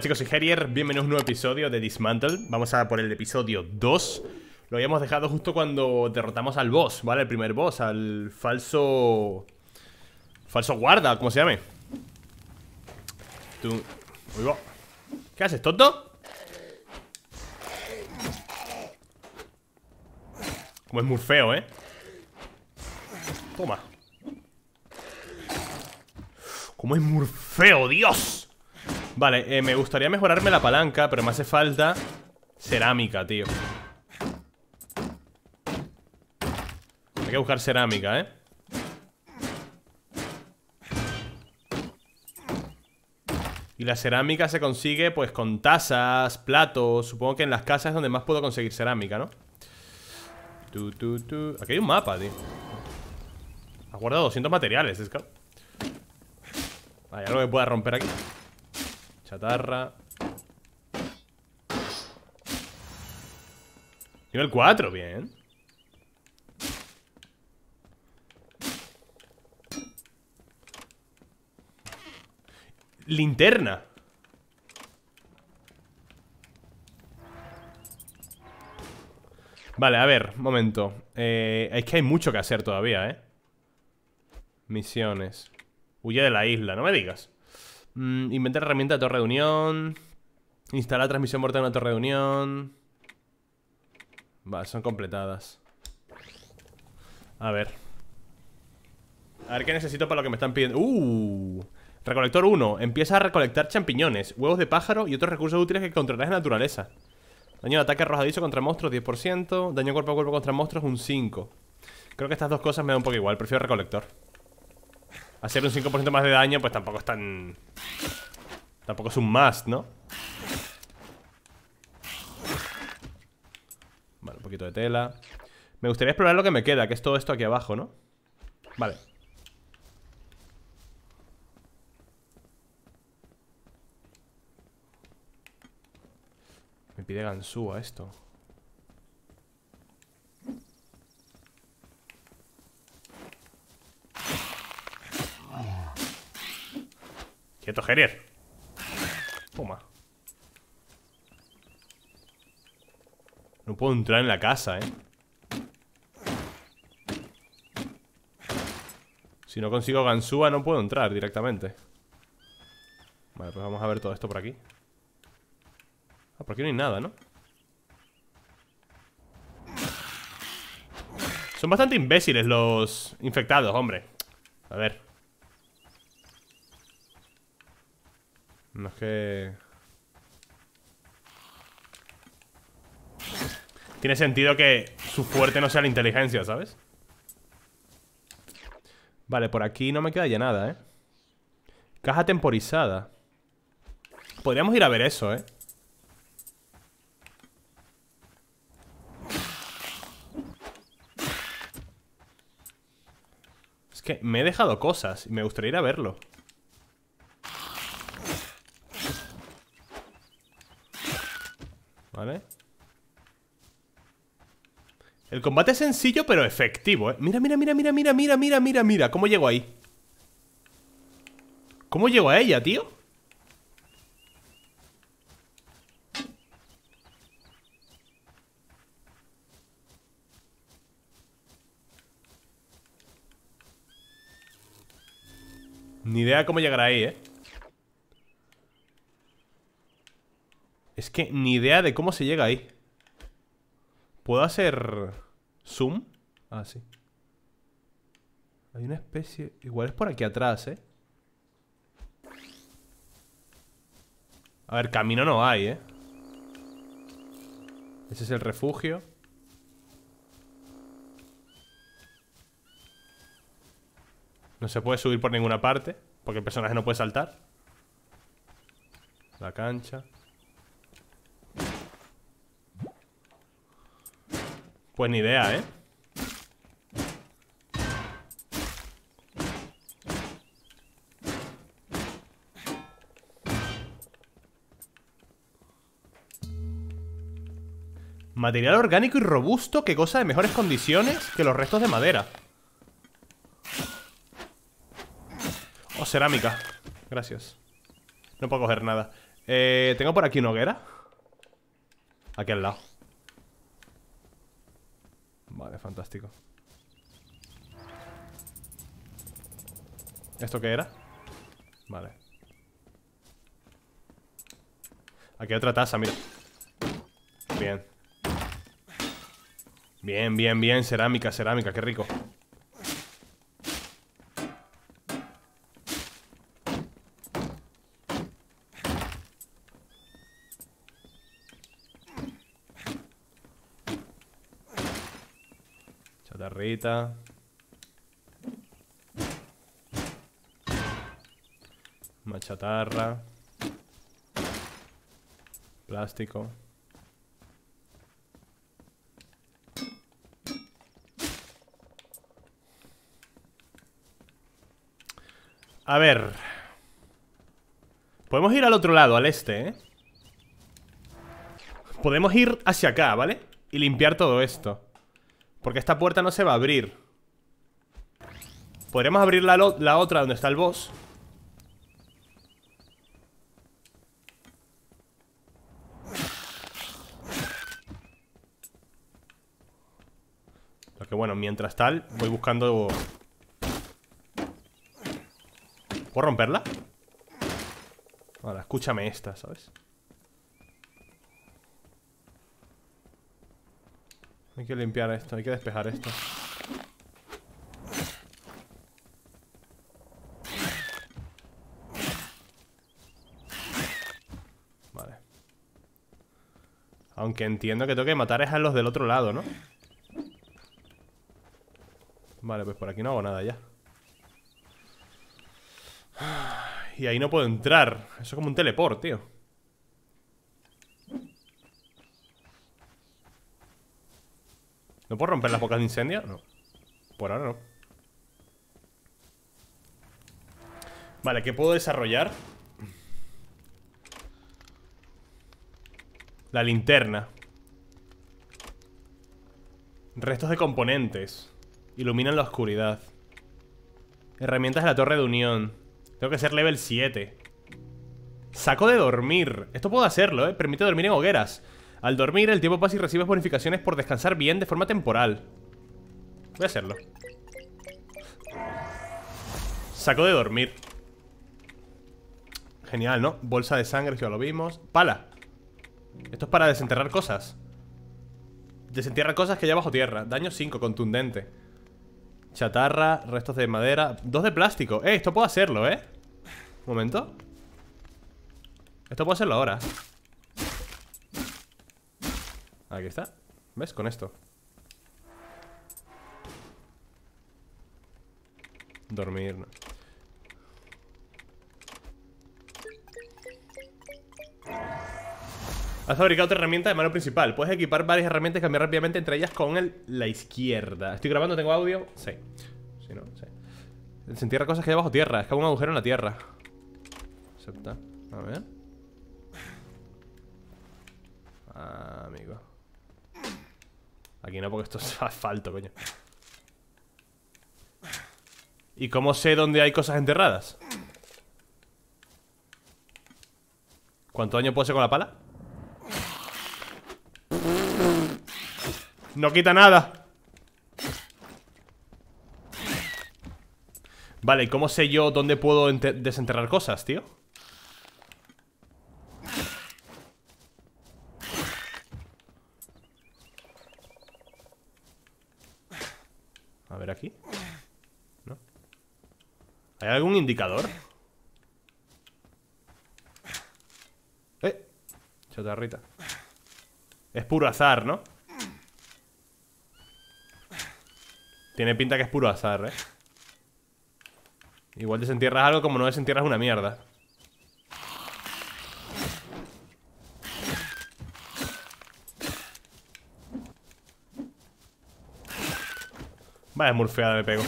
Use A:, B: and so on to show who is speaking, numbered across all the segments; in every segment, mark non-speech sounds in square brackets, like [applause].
A: Chicos, soy Harrier, bienvenidos a un nuevo episodio de Dismantle Vamos a por el episodio 2 Lo habíamos dejado justo cuando derrotamos al boss, ¿vale? El primer boss, al falso... Falso guarda, ¿cómo se llame? Tú... ¿Qué haces, tonto? Como es muy feo, ¿eh? Toma Como es muy feo, Dios Vale, eh, me gustaría mejorarme la palanca Pero me hace falta cerámica, tío. Hay que buscar cerámica, ¿eh? Y la cerámica se consigue pues con tazas, platos. Supongo que en las casas es donde más puedo conseguir cerámica, ¿no? Aquí hay un mapa, tío. Ha guardado 200 materiales, es que... Hay algo que pueda romper aquí Chatarra. Nivel 4, bien. Linterna. Vale, a ver, momento. Eh, Es que hay mucho que hacer todavía, ¿eh? Misiones. Huye de la isla, no me digas Mm, inventar herramienta de torre de unión. Instalar transmisión mortal en una torre de unión. Vale, son completadas. A ver. A ver qué necesito para lo que me están pidiendo. ¡Uh! Recolector 1. Empieza a recolectar champiñones, huevos de pájaro y otros recursos útiles que controlarás en naturaleza. Daño de ataque arrojadizo contra monstruos 10%. Daño cuerpo a cuerpo contra monstruos un 5. Creo que estas dos cosas me dan un poco igual. Prefiero recolector. Hacer un 5% más de daño, pues tampoco es tan... Tampoco es un must, ¿no? Vale, un poquito de tela Me gustaría explorar lo que me queda Que es todo esto aquí abajo, ¿no? Vale Me pide gansúa esto Quieto, Gerier. Toma. No puedo entrar en la casa, ¿eh? Si no consigo Gansúa no puedo entrar directamente Vale, pues vamos a ver todo esto por aquí Ah, por aquí no hay nada, ¿no? Son bastante imbéciles los infectados, hombre A ver No es que... Tiene sentido que su fuerte no sea la inteligencia, ¿sabes? Vale, por aquí no me queda ya nada, ¿eh? Caja temporizada Podríamos ir a ver eso, ¿eh? Es que me he dejado cosas y me gustaría ir a verlo El combate es sencillo pero efectivo, ¿eh? Mira, mira, mira, mira, mira, mira, mira, mira, mira ¿Cómo llego ahí? ¿Cómo llego a ella, tío? Ni idea cómo llegar ahí, ¿eh? Es que ni idea de cómo se llega ahí ¿Puedo hacer zoom? Ah, sí Hay una especie... Igual es por aquí atrás, ¿eh? A ver, camino no hay, ¿eh? Ese es el refugio No se puede subir por ninguna parte Porque el personaje no puede saltar La cancha Pues ni idea, ¿eh? Material orgánico y robusto que goza de mejores condiciones que los restos de madera. Oh, cerámica. Gracias. No puedo coger nada. Eh, tengo por aquí una hoguera. Aquí al lado. Vale, fantástico. ¿Esto qué era? Vale. Aquí hay otra taza, mira. Bien. Bien, bien, bien. Cerámica, cerámica, qué rico. Chatarrita. Más chatarra. Plástico. A ver. Podemos ir al otro lado, al este, ¿eh? Podemos ir hacia acá, ¿vale? Y limpiar todo esto. Porque esta puerta no se va a abrir. Podríamos abrir la, la otra donde está el boss. Lo que bueno, mientras tal, voy buscando ¿Puedo romperla? Ahora, escúchame esta, ¿sabes? Hay que limpiar esto, hay que despejar esto. Vale. Aunque entiendo que tengo que matar a los del otro lado, ¿no? Vale, pues por aquí no hago nada ya. Y ahí no puedo entrar. Eso es como un teleport, tío ¿No puedo romper las bocas de incendio? No. Por ahora no. Vale, ¿qué puedo desarrollar? La linterna. Restos de componentes. Iluminan la oscuridad. Herramientas de la torre de unión. Tengo que ser level 7 Saco de dormir. Esto puedo hacerlo, ¿eh? Permite dormir en hogueras Al dormir el tiempo pasa y recibes bonificaciones por descansar bien de forma temporal. Voy a hacerlo. Saco de dormir. Genial, ¿no? Bolsa de sangre, ya lo vimos. Pala. Esto es para desenterrar cosas. Desentierra cosas que hay bajo tierra. Daño 5, contundente. Chatarra, restos de madera. Dos de plástico. Eh, esto puedo hacerlo, ¿eh? Un momento. Esto puedo hacerlo ahora Aquí está ¿Ves? Con esto Dormir no. Has fabricado otra herramienta de mano principal. Puedes equipar varias herramientas y cambiar rápidamente entre ellas con el, la izquierda. ¿Estoy grabando? ¿Tengo audio? Sí. Sí, no, sí. Se entierra cosas que hay bajo tierra. Es como un agujero en la tierra. Acepta. A ver. Ah, amigo. Aquí no, porque esto [laughs] es asfalto, coño. ¿Y cómo sé dónde hay cosas enterradas? ¿Cuánto daño puedo hacer con la pala? No quita nada Vale, ¿y cómo sé yo dónde puedo desenterrar cosas, tío? A ver aquí ¿No? ¿Hay algún indicador? Eh Chatarrita Es puro azar, ¿no? Tiene pinta que es puro azar, ¿eh? Igual desentierras algo como no desentierras una mierda Vaya murfeada me pego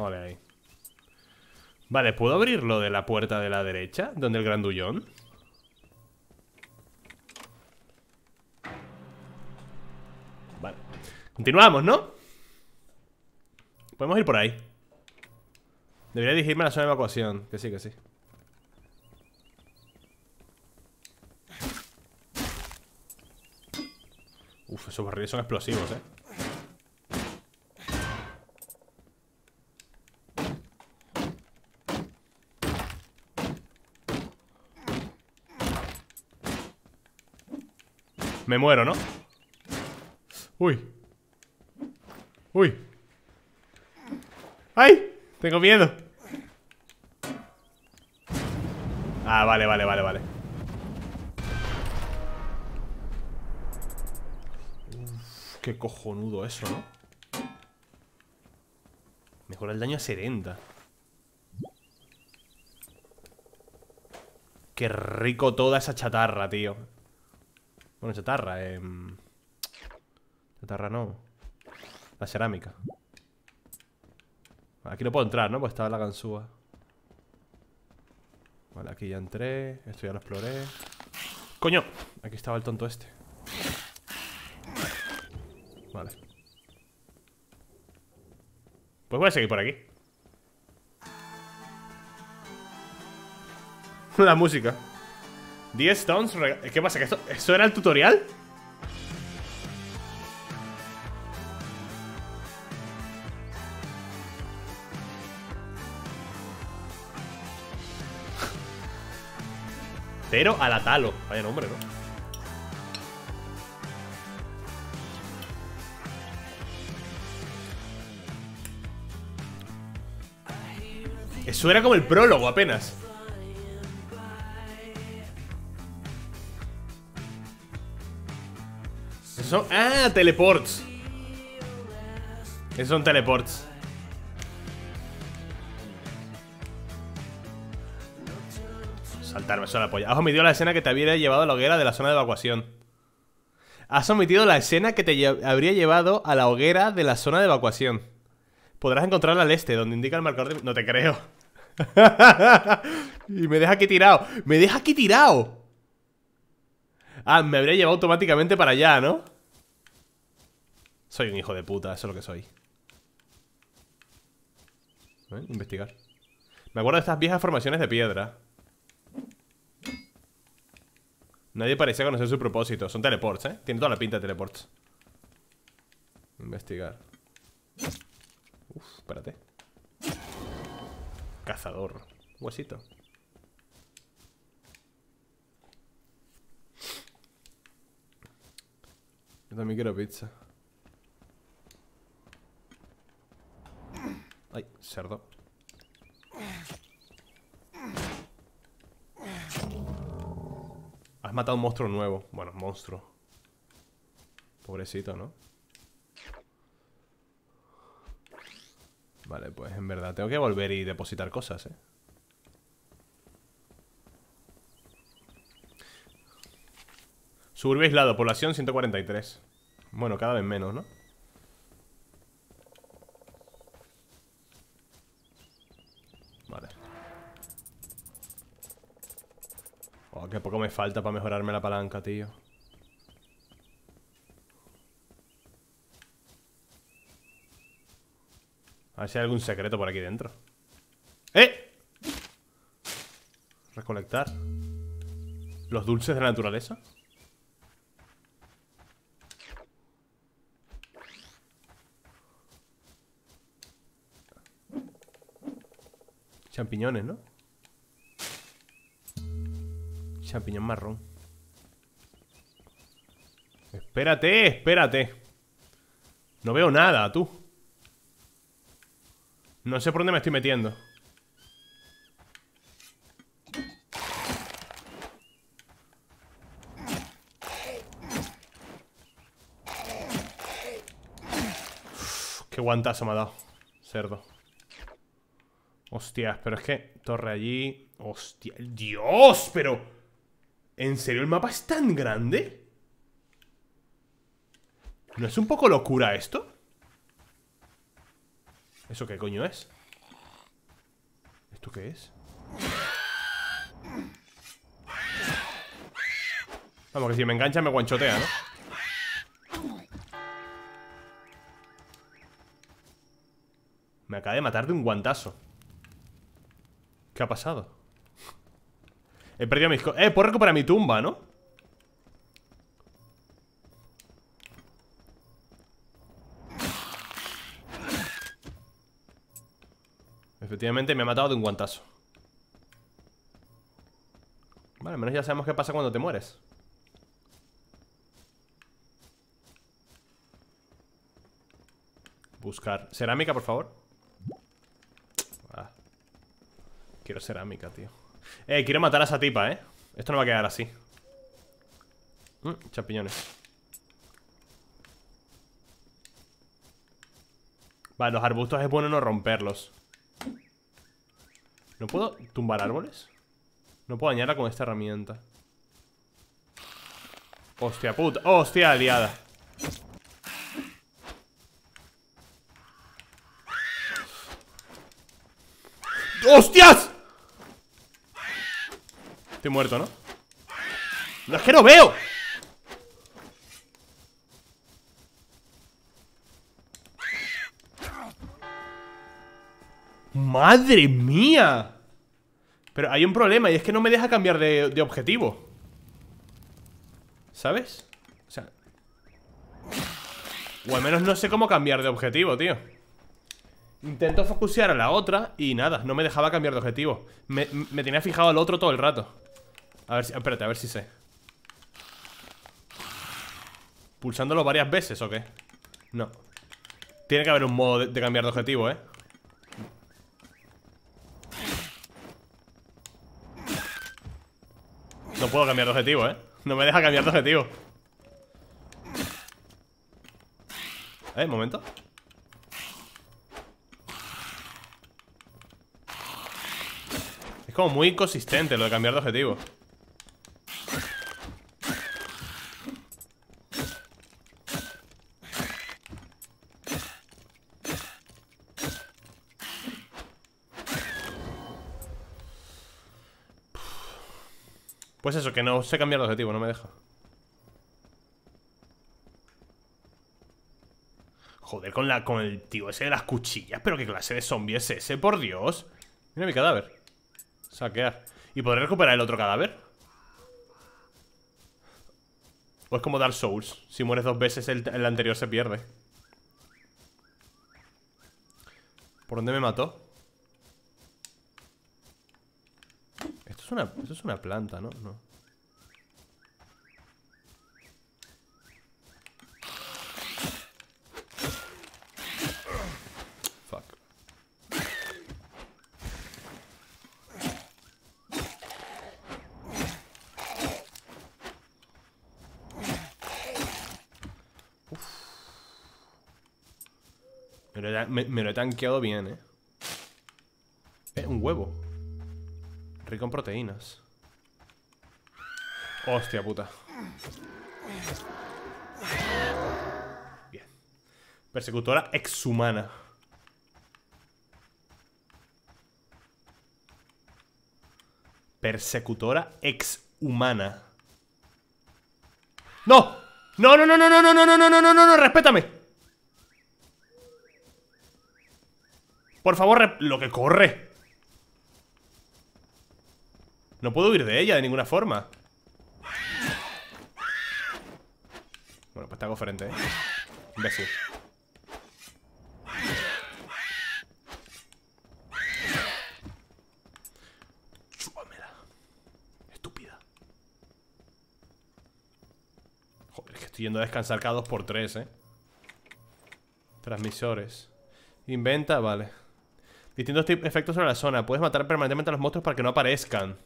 A: Vale, ahí Vale, ¿puedo abrirlo de la puerta de la derecha? Donde el grandullón Continuamos, ¿no? Podemos ir por ahí Debería dirigirme a la zona de evacuación. Que sí, que sí. Uf, esos barriles son explosivos, eh. Me muero, ¿no? Uy Uy ¡Ay! Tengo miedo Ah, vale, vale, vale, vale Uf, qué cojonudo eso, ¿no? Mejora el daño a 70 Qué rico toda esa chatarra, tío bueno, chatarra, eh... Chatarra no La cerámica. Aquí no puedo entrar, ¿no? Pues estaba la ganzúa. Vale, aquí ya entré Esto ya lo exploré. ¡Coño! Aquí estaba el tonto este. Vale. Pues voy a seguir por aquí. [laughs] La música 10 stones. ¿Qué pasa? ¿Que esto, ¿Eso era el tutorial? [laughs] Pero a la talo. Vaya nombre, ¿no? Eso era como el prólogo apenas. Ah, teleports. Esos son teleports. Saltarme, eso la polla. Has omitido la escena que te habría llevado a la hoguera de la zona de evacuación. Has omitido la escena que te habría llevado a la hoguera de la zona de evacuación. Podrás encontrarla al este, donde indica el marcador de... No te creo. [laughs] Y me deja aquí tirado. Me deja aquí tirado. Ah, me habría llevado automáticamente para allá, ¿no? Soy un hijo de puta, eso es lo que soy. Investigar. Me acuerdo de estas viejas formaciones de piedra. Nadie parece conocer su propósito. Son teleports, ¿eh? Tiene toda la pinta de teleports. Investigar. Uf, espérate. Cazador. Huesito. Yo también quiero pizza. Ay, cerdo. Has matado un monstruo nuevo. Bueno, monstruo. Pobrecito, ¿no? Vale, pues en verdad tengo que volver y depositar cosas, ¿eh? Suburbio aislado, población 143 Bueno, cada vez menos, ¿no? Que poco me falta para mejorarme la palanca, tío. A ver si hay algún secreto por aquí dentro. ¡Eh! Recolectar. Los dulces de la naturaleza. Champiñones, ¿no? Champiñón marrón. Espérate, espérate. No veo nada, tú. No sé por dónde me estoy metiendo. qué guantazo me ha dado. Cerdo. Hostias, pero es que torre allí. Hostia, Dios, pero... ¿En serio el mapa es tan grande? ¿No es un poco locura esto? ¿Eso qué coño es? ¿Esto qué es? Vamos, que si me engancha me guanchotea, ¿no? Me acaba de matar de un guantazo ¿Qué ha pasado? He perdido mis... Eh, puedo recuperar mi tumba, ¿no? Efectivamente me ha matado de un guantazo Vale, al menos ya sabemos qué pasa cuando te mueres Buscar cerámica, por favor ah. Quiero cerámica, tío Eh, quiero matar a esa tipa, eh. Esto no va a quedar así. Mm, Champiñones. Vale, los arbustos es bueno no romperlos. ¿No puedo tumbar árboles? No puedo dañarla con esta herramienta. Hostia puta Hostia aliada. ¡Hostias! Estoy muerto, ¿no? No, es que no veo ¡Madre mía! Pero hay un problema y es que no me deja cambiar de, objetivo ¿Sabes? O sea O al menos no sé cómo cambiar de objetivo, tío Intento focusear a la otra y nada, no me dejaba cambiar de objetivo Me, me tenía fijado al otro todo el rato A ver si... Espérate, a ver si sé ¿Pulsándolo varias veces o qué? No Tiene que haber un modo de cambiar de objetivo, ¿eh? No puedo cambiar de objetivo, ¿eh? No me deja cambiar de objetivo Eh, momento Es como muy inconsistente lo de cambiar de objetivo que no sé cambiar de objetivo, no me deja Joder, con, la, con el tío ese de las cuchillas Pero qué clase de zombie es ese, por Dios Mira mi cadáver Saquear ¿Y podré recuperar el otro cadáver? ¿O es como Dark Souls? Si mueres dos veces el, anterior se pierde ¿Por dónde me mató? es una, esto es una planta, ¿no? No. Me, lo he tanqueado bien, ¿eh? Eh, un huevo Rico en proteínas Hostia puta Bien Persecutora exhumana Persecutora exhumana ¡No! ¡No, no, no, no, no, no, no, no, no, no, no, no, no, respétame! Por favor, lo que corre. No puedo huir de ella de ninguna forma. Bueno, pues te hago frente, ¿eh? Imbécil. Chúpamela. Estúpida. Joder, es que estoy yendo a descansar cada dos por tres, ¿eh? Transmisores. Inventa, vale Distintos efectos sobre la zona Puedes matar permanentemente a los monstruos para que no aparezcan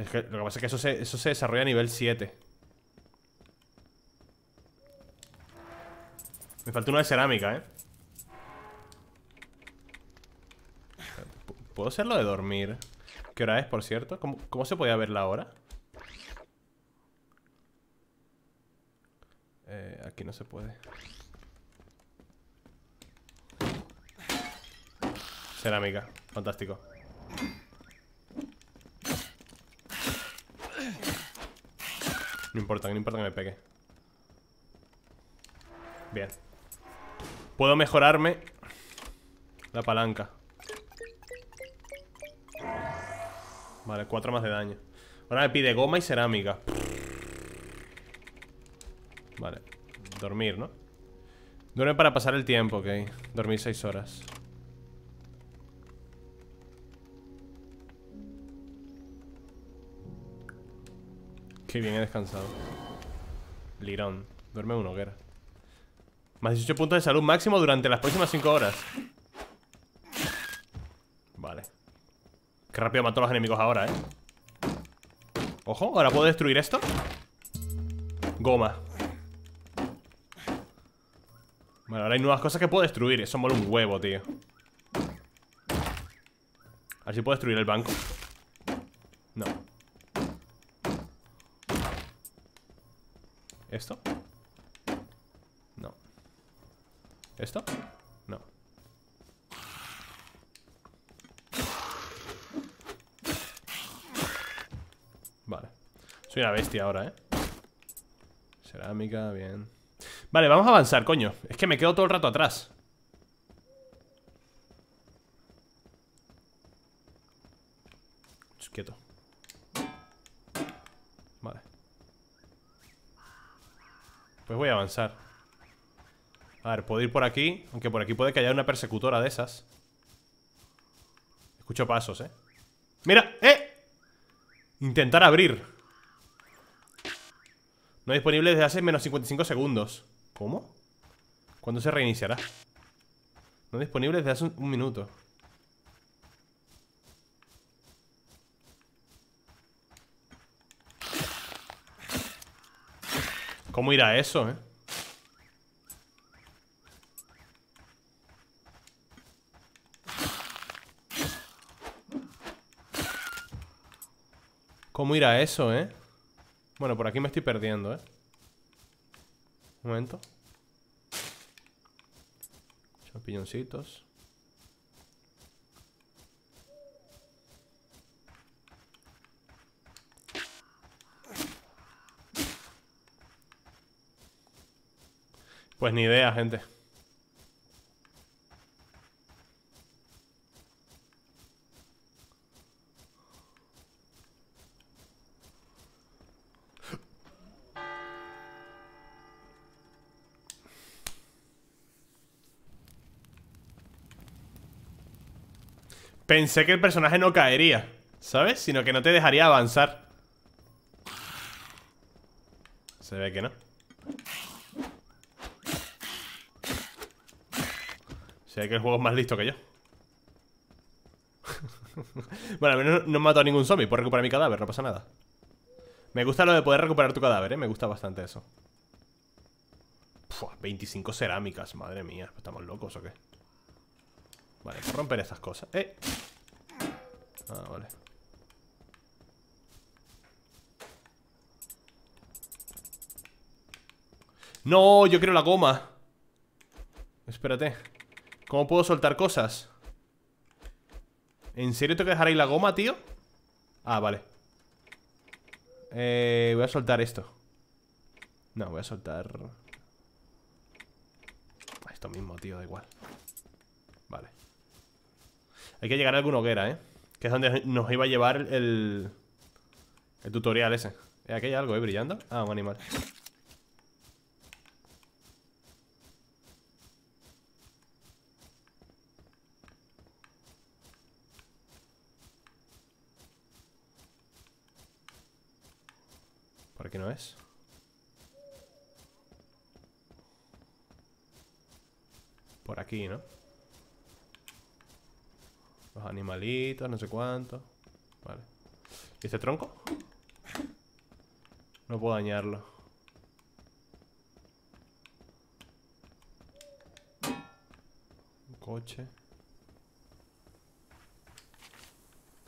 A: lo que pasa es que eso se, desarrolla a nivel 7 Me falta una de cerámica, ¿eh? ¿Puedo hacerlo de dormir? ¿Qué hora es, por cierto? ¿Cómo, cómo se podía ver la hora? Eh, aquí no se puede Cerámica, fantástico No importa, no importa que me pegue Bien Puedo mejorarme La palanca. Vale, cuatro más de daño. Ahora me pide goma y cerámica. Vale. Dormir, ¿no? Duerme para pasar el tiempo, ok. Dormir seis horas. Qué bien he descansado. Lirón. Duerme en una hoguera. Más 18 puntos de salud máximo durante las próximas 5 horas. Vale. Qué rápido mato a los enemigos ahora, ¿eh? Ojo, ahora puedo destruir esto. Goma. Vale, ahora hay nuevas cosas que puedo destruir. Eso mola un huevo, tío. A ver si puedo destruir el banco. ¿Esto? No. Vale. Soy una bestia ahora, ¿eh? Cerámica, bien. Vale, vamos a avanzar, coño. Es que me quedo todo el rato atrás. Quieto. Vale. Pues voy a avanzar. A ver, puedo ir por aquí. Aunque por aquí puede que haya una persecutora de esas. Escucho pasos, ¿eh? ¡Mira! ¡Eh! Intentar abrir. No disponible desde hace menos 55 segundos. ¿Cómo? ¿Cuándo se reiniciará? No disponible desde hace un, minuto. ¿Cómo irá eso, eh? ¿Cómo irá eso, eh? Bueno, por aquí me estoy perdiendo, eh un momento. Champiñoncitos. Pues ni idea, gente. Pensé que el personaje no caería ¿Sabes? Sino que no te dejaría avanzar Se ve que no Se ve que el juego es más listo que yo [laughs] Bueno, al menos no he matado a ningún zombie Puedo recuperar mi cadáver, no pasa nada Me gusta lo de poder recuperar tu cadáver, ¿eh? Me gusta bastante eso 25 cerámicas, madre mía ¿Estamos locos o qué? Vale, romper estas cosas ¡Eh! Ah, vale ¡No! Yo quiero la goma Espérate ¿Cómo puedo soltar cosas? ¿En serio tengo que dejar ahí la goma, tío? Ah, vale eh, Voy a soltar esto No, voy a soltar Esto mismo, tío, da igual Vale hay que llegar a alguna hoguera, ¿eh? Que es donde nos iba a llevar el... El tutorial ese ¿Eh, ¿Aquí hay algo, eh? Brillando Ah, un animal Por aquí no es Por aquí, ¿no? Los animalitos, no sé cuánto. Vale. ¿Y este tronco? No puedo dañarlo. Un coche.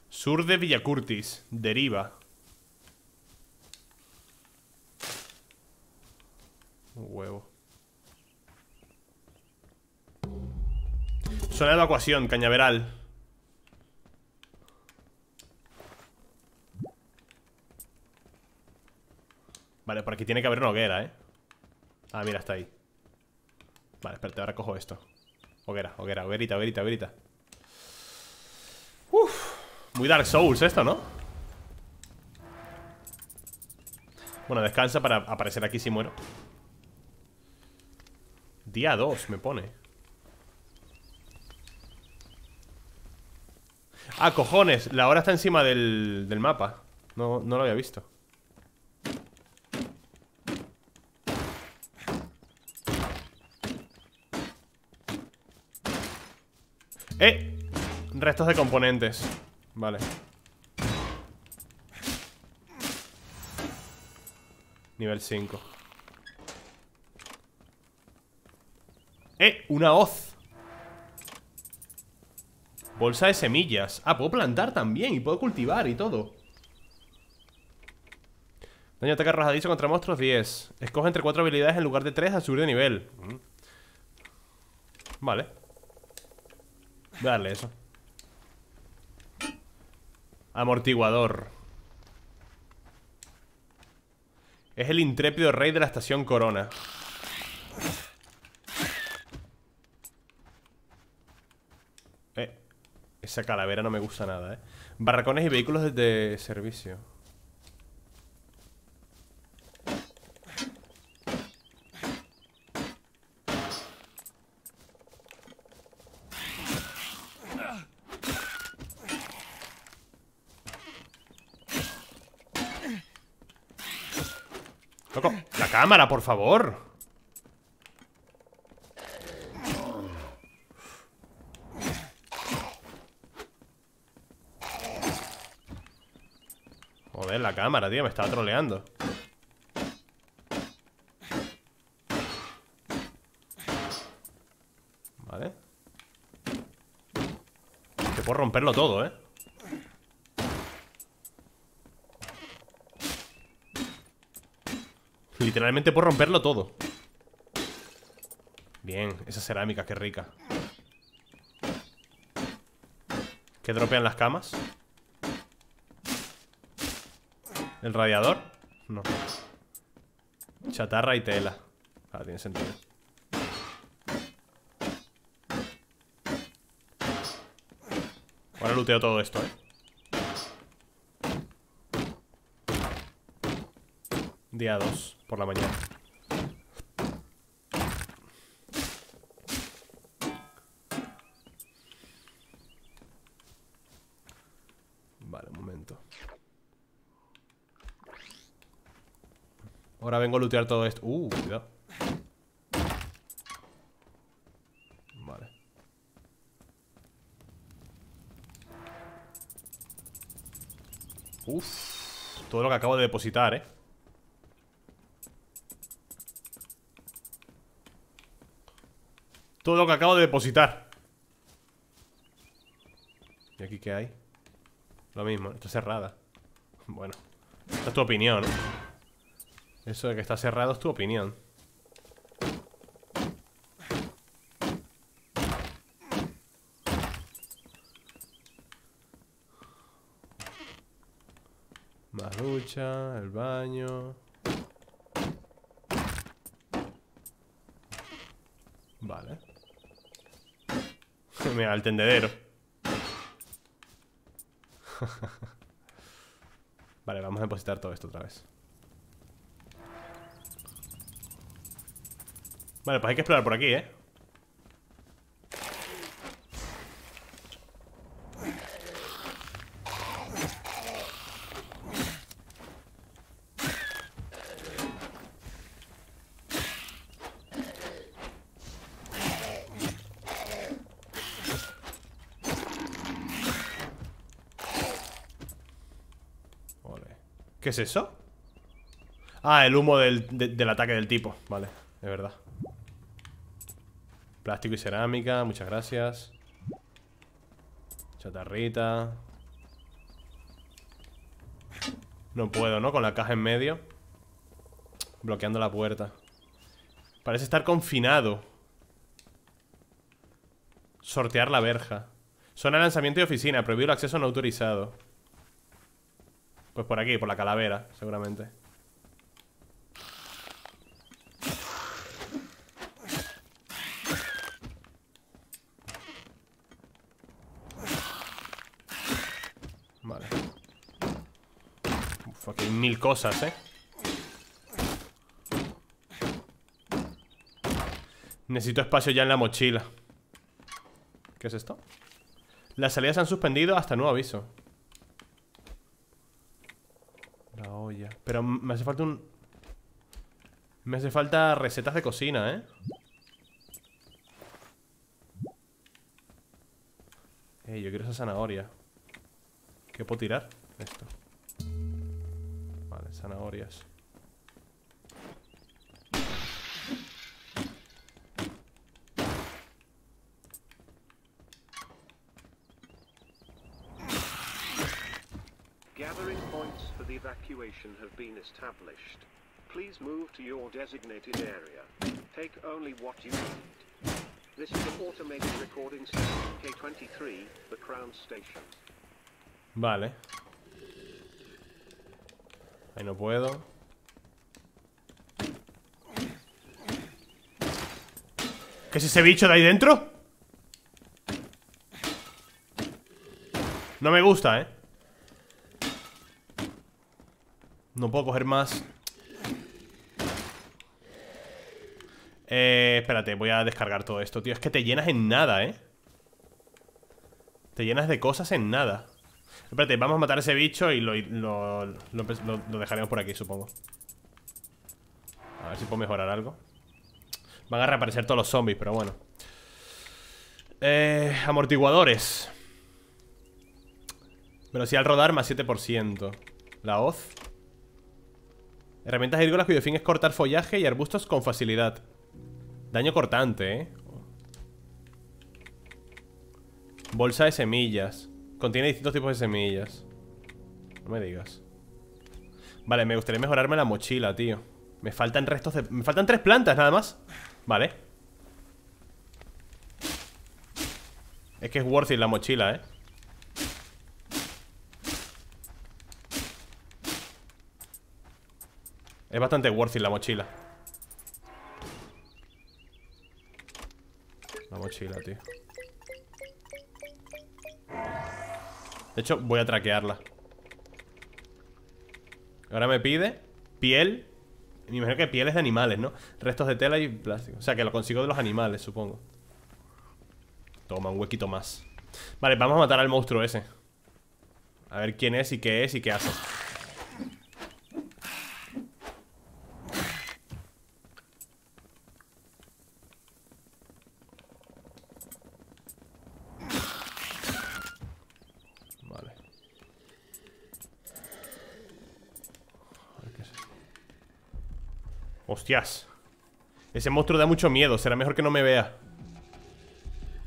A: Sur de Villacurtis Deriva. Un huevo. Zona de evacuación, cañaveral Vale, por aquí tiene que haber una hoguera, ¿eh? Ah, mira, está ahí. Vale, espérate, ahora cojo esto. Hoguera, hoguera, hoguerita, hoguerita, hoguerita. Uf, muy Dark Souls esto, ¿no? Bueno, descansa para aparecer aquí si muero. Día 2 me pone. Ah, cojones, la hora está encima del, del mapa. No, no lo había visto ¡Eh! Restos de componentes. Vale. Nivel 5 ¡Eh! Una hoz. Bolsa de semillas. Ah, puedo plantar también Y puedo cultivar y todo. Daño ataque arrojadizo contra monstruos 10 Escoge entre 4 habilidades en lugar de 3 al subir de nivel. Mm. Vale Voy darle eso. Amortiguador. Es el intrépido rey de la estación Corona. Eh Esa calavera no me gusta nada, eh. Barracones y vehículos de servicio la cámara, por favor. Joder, la cámara, tío, me estaba troleando. Vale. Que puedo romperlo todo, eh Literalmente puedo romperlo todo. Bien, esa cerámica, qué rica. ¿Qué dropean las camas? ¿El radiador? No. Chatarra y tela. Ah, tiene sentido. Ahora luteo todo esto, eh Día 2 por la mañana. Vale, un momento. Ahora vengo a lootear todo esto. Uh, cuidado. Vale. Uf, todo lo que acabo de depositar, eh. Todo lo que acabo de depositar. ¿Y aquí qué hay? Lo mismo, está cerrada. Bueno, esta es tu opinión. Eso de que está cerrado es tu opinión. Más ducha, el baño Vale Mira, el tendedero [laughs] Vale, vamos a depositar todo esto otra vez Vale, pues hay que explorar por aquí, ¿eh? ¿Qué es eso? Ah, el humo del, del ataque del tipo. Vale, de verdad. Plástico y cerámica, muchas gracias. Chatarrita. No puedo, ¿no? Con la caja en medio. Bloqueando la puerta. Parece estar confinado. Sortear la verja. Zona de lanzamiento y oficina. Prohibido el acceso no autorizado pues por aquí, por la calavera, seguramente. Vale. Uf, aquí hay mil cosas, eh Necesito espacio ya en la mochila. ¿Qué es esto? Las salidas se han suspendido hasta nuevo aviso. Pero me hace falta un... Me hace falta recetas de cocina, ¿eh? Eh, yo quiero esa zanahoria ¿Qué puedo tirar? Esto Vale, zanahorias
B: evacuation have been established. Please move to your designated area. Take only what you need. This is an automated recording station K23, the Crown Station.
A: Vale Ahí no puedo ¿Qué es ese bicho de ahí dentro? No me gusta, ¿eh? No puedo coger más. Eh, espérate, voy a descargar todo esto, tío. Es que te llenas en nada, ¿eh? Te llenas de cosas en nada. Espérate, vamos a matar a ese bicho y lo, lo, dejaremos por aquí, supongo. A ver si puedo mejorar algo. Van a reaparecer todos los zombies, pero bueno. Eh, Amortiguadores. Velocidad al rodar más 7% La hoz Herramientas agrícolas cuyo fin es cortar follaje y arbustos con facilidad. Daño cortante, ¿eh? Bolsa de semillas. Contiene distintos tipos de semillas. No me digas. Vale, me gustaría mejorarme la mochila, tío. Me faltan restos de... Me faltan tres plantas, nada más. Vale. Es que es worth it la mochila, ¿eh? Es bastante worth la mochila. La mochila, tío. De hecho, voy a traquearla. Ahora me pide Piel. Me imagino que pieles de animales, ¿no? Restos de tela y plástico. O sea, que lo consigo de los animales, supongo. Toma, un huequito más. Vale, vamos a matar al monstruo ese. A ver quién es y qué es y qué hace Hostias Ese monstruo da mucho miedo Será mejor que no me vea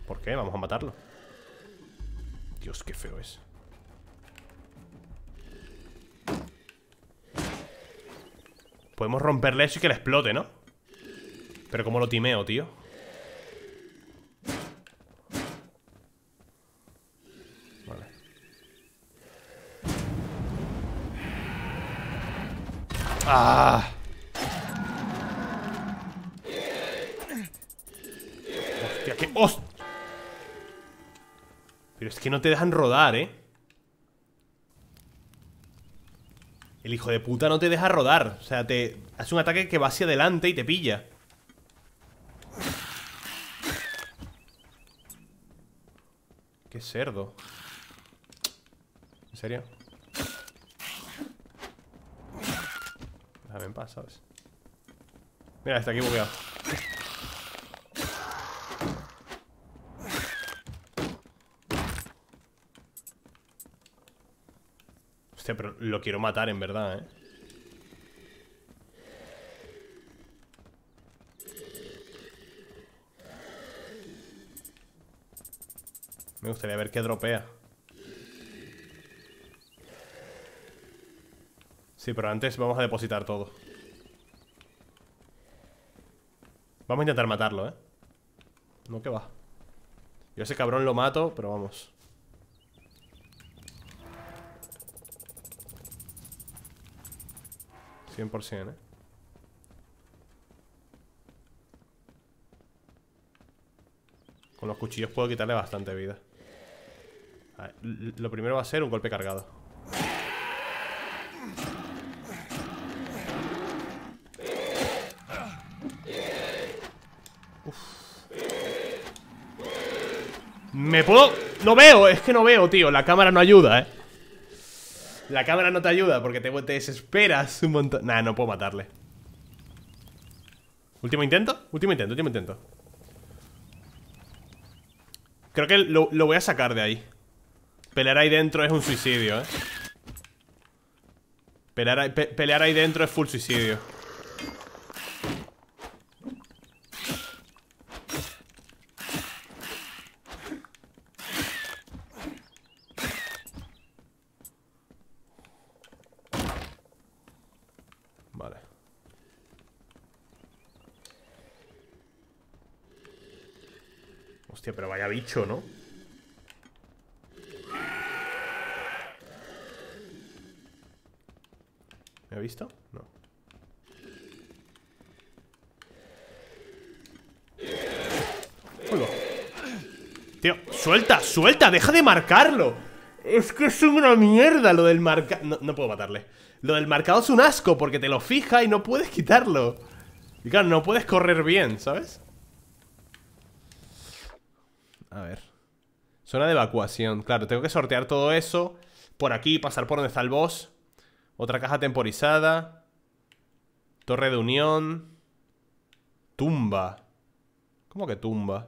A: ¿Por qué? Vamos a matarlo Dios, qué feo es Podemos romperle eso y que le explote, ¿no? Pero como lo timeo, tío Vale ¡Ah! Que no te dejan rodar, ¿eh? El hijo de puta no te deja rodar O sea, te hace un ataque que va hacia adelante y te pilla Qué cerdo ¿En serio? Déjame en paz, ¿sabes? Mira, está aquí bugueado Hostia, pero lo quiero matar en verdad, ¿eh? Me gustaría ver qué dropea Sí, pero antes vamos a depositar todo Vamos a intentar matarlo, ¿eh? No, que va Yo ese cabrón lo mato, pero vamos 100%, ¿eh? Con los cuchillos puedo quitarle bastante vida. A ver, lo primero va a ser un golpe cargado. Uf. Me puedo... No veo, es que no veo, tío. La cámara no ayuda, ¿eh? La cámara no te ayuda porque te, desesperas un montón. Nah, no puedo matarle. ¿Último intento? Último intento, último intento. Creo que lo, voy a sacar de ahí. Pelear ahí dentro es un suicidio, eh Pelear pelear ahí dentro es full suicidio Vale. Bicho, ¿no? ¿Me ha visto? No. Tío, suelta, suelta, deja de marcarlo. Es que es una mierda lo del marcado. No, no puedo matarle. Lo del marcado es un asco porque te lo fija y no puedes quitarlo. Y claro, no puedes correr bien, ¿sabes? A ver. Zona de evacuación. Claro, tengo que sortear todo eso. Por aquí, pasar por donde está el boss. Otra caja temporizada. Torre de unión. Tumba. ¿Cómo que tumba?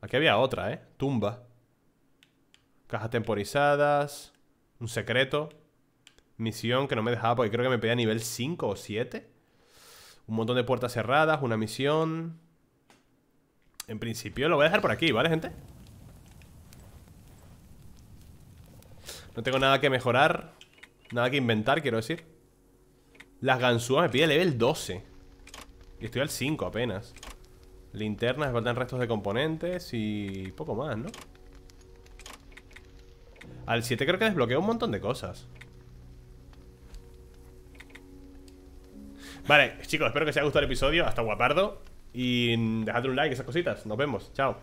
A: Aquí había otra, ¿eh? Tumba. Cajas temporizadas. Un secreto. Misión que no me dejaba porque creo que me pedía nivel 5 o 7. Un montón de puertas cerradas. Una misión. En principio lo voy a dejar por aquí, ¿vale, gente? No tengo nada que mejorar. Nada que inventar, quiero decir. Las ganzúas me pide level 12. Y estoy al 5 apenas. Linternas, faltan restos de componentes y poco más, ¿no? Al 7 creo que desbloqueo un montón de cosas. Vale, chicos, espero que os haya gustado el episodio. Hasta guapardo. Y dejadle un like, esas cositas. Nos vemos. Chao.